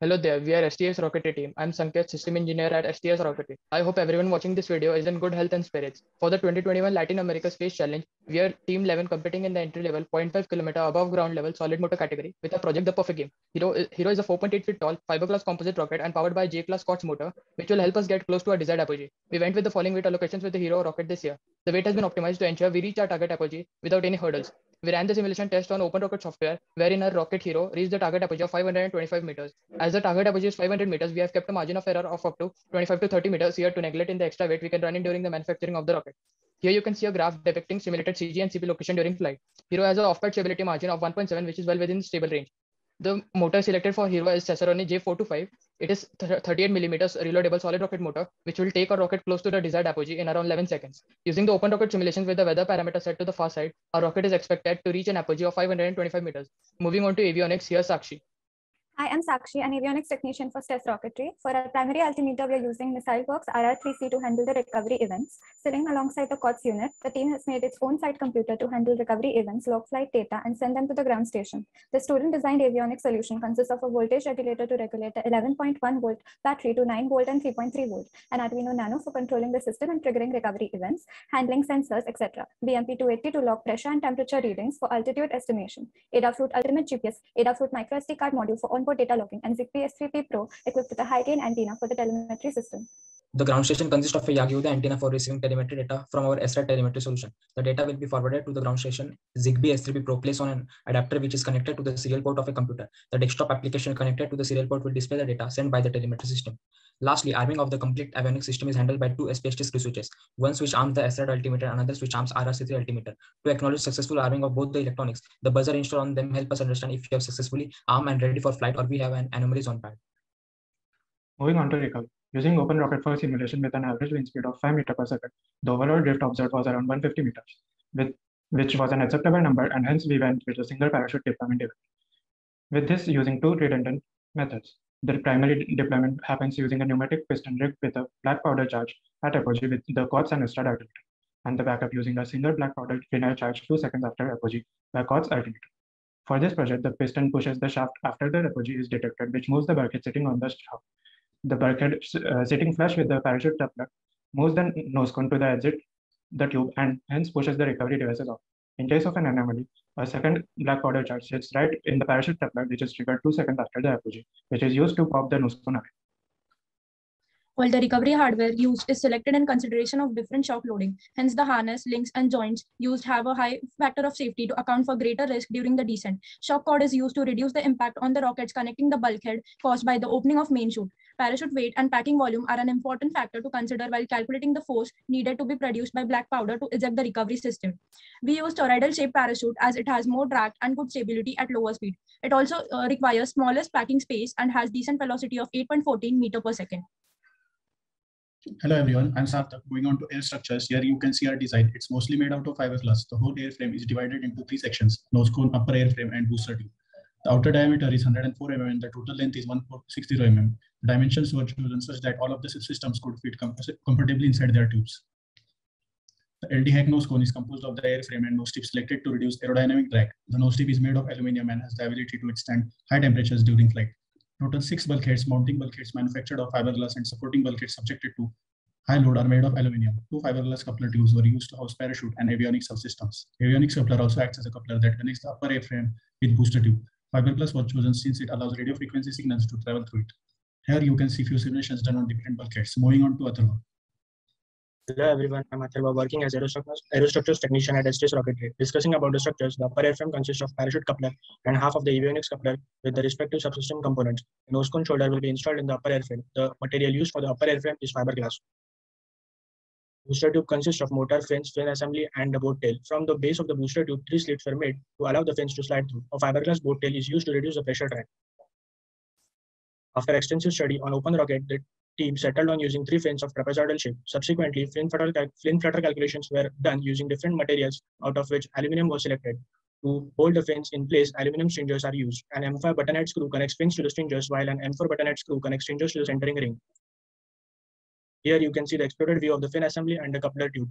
Hello there, we are STES Rocketry team. I'm Sanket, system engineer at STES Rocketry. I hope everyone watching this video is in good health and spirits. For the 2021 Latin America Space Challenge, we are Team 11 competing in the entry level 0.5 kilometer above ground level solid motor category with a project The Perfect Game. Hero, Hero is a 4.8 feet tall fiberglass composite rocket and powered by J-class COTS motor, which will help us get close to our desired apogee. We went with the following weight allocations with the Hero rocket this year. The weight has been optimized to ensure we reach our target apogee without any hurdles. We ran the simulation test on Open Rocket software, wherein our Rocket Hero reached the target apogee of 525 meters. As the target apogee is 500 meters, we have kept a margin of error of up to 25 to 30 meters here to neglect in the extra weight we can run in during the manufacturing of the rocket. Here you can see a graph depicting simulated CG and CP location during flight. Hero has a off-pad stability margin of 1.7, which is well within stable range. The motor selected for Hero is Cesaroni J425. It is 38 millimeters reloadable solid rocket motor, which will take a rocket close to the desired apogee in around 11 seconds. Using the open rocket simulations with the weather parameter set to the far side, our rocket is expected to reach an apogee of 525 meters. Moving on to avionics, here's Saakshi. Hi, I'm Saakshi, an avionics technician for STES Rocketry. For our primary altimeter, we are using MissileWorks RR3C to handle the recovery events. Sitting alongside the COTS unit, the team has made its own side computer to handle recovery events, log flight data, and send them to the ground station. The student-designed avionics solution consists of a voltage regulator to regulate the 11.1 volt battery to 9 volt and 3.3 volt, an Arduino Nano for controlling the system and triggering recovery events, handling sensors, etc. BMP280 to log pressure and temperature readings for altitude estimation. Adafruit Ultimate GPS, Adafruit micro SD card module for on-board data logging, and ZigBee S3P Pro equipped with a high-gain antenna for the telemetry system. The ground station consists of a Yagi-Uda antenna for receiving telemetry data from our SRAT telemetry solution. The data will be forwarded to the ground station ZigBee S3P Pro placed on an adapter which is connected to the serial port of a computer. The desktop application connected to the serial port will display the data sent by the telemetry system. Lastly, arming of the complete avionics system is handled by two screw switches. One switch arms the SRAT altimeter, another switch arms RRC3 altimeter. To acknowledge successful arming of both the electronics, the buzzer installed on them help us understand if you have successfully armed and ready for flight or we have an anomaly on pad. Moving on to recovery. Using Open Rocket for simulation with an average wind speed of 5 meter per second, the overall drift observed was around 150 meters, with, which was an acceptable number, and hence we went with a single parachute deployment event. With this, using two redundant methods. The primary deployment happens using a pneumatic piston rig with a black powder charge at apogee with the COTS and SRAT altimeter, and the backup using a single black powder linear charge two seconds after apogee by COTS altimeter. For this project, the piston pushes the shaft after the apogee is detected, which moves the bulkhead sitting on the shaft. The bulkhead uh, sitting flush with the parachute coupler moves the nose cone to the exit the tube and hence pushes the recovery devices off. In case of an anomaly, a second black powder charge sits right in the parachute coupler, which is triggered two seconds after the apogee, which is used to pop the nose cone away. While the recovery hardware used is selected in consideration of different shock loading, hence the harness, links, and joints used have a high factor of safety to account for greater risk during the descent. Shock cord is used to reduce the impact on the rockets connecting the bulkhead caused by the opening of main chute. Parachute weight and packing volume are an important factor to consider while calculating the force needed to be produced by black powder to eject the recovery system. We use toroidal shaped parachute as it has more drag and good stability at lower speed. It also uh, requires smallest packing space and has decent velocity of 8.14 meter per second. Hello everyone, I'm Sarthak. Going on to air structures, here you can see our design. It's mostly made out of fiberglass. The whole airframe is divided into three sections, nose cone, upper airframe, and booster tube. The outer diameter is 104 mm and the total length is 160 mm. The dimensions were chosen such that all of the systems could fit com comfortably inside their tubes. The LD Haack nose cone is composed of the airframe and nose tip selected to reduce aerodynamic drag. The nose tip is made of aluminum and has the ability to withstand high temperatures during flight. Total six bulkheads, mounting bulkheads manufactured of fiberglass and supporting bulkheads subjected to high load are made of aluminum. Two fiberglass coupler tubes were used to house parachute and avionics subsystems. Avionics coupler also acts as a coupler that connects the upper airframe with booster tube. Fiberglass was chosen since it allows radio frequency signals to travel through it. Here you can see few simulations done on different bulkheads. Moving on to Atharva. Hello everyone, I'm Atharva working as aerostructures, technician at STES Rocketry. Discussing about the structures, the upper airframe consists of parachute coupler and half of the avionics coupler with the respective subsystem components. The nose cone shoulder will be installed in the upper airframe. The material used for the upper airframe is fiberglass. Booster tube consists of motor, fins, fin assembly, and the boat tail. From the base of the booster tube, three slits were made to allow the fins to slide through. A fiberglass boat tail is used to reduce the pressure drag. After extensive study on open rocket, the team settled on using three fins of trapezoidal shape. Subsequently, fin flutter, cal fin flutter calculations were done using different materials, out of which aluminum was selected. To hold the fins in place, aluminum stringers are used. An M5 button head screw connects fins to the stringers, while an M4 button head screw connects stringers to the centering ring. Here you can see the exploded view of the fin assembly and the coupler tube.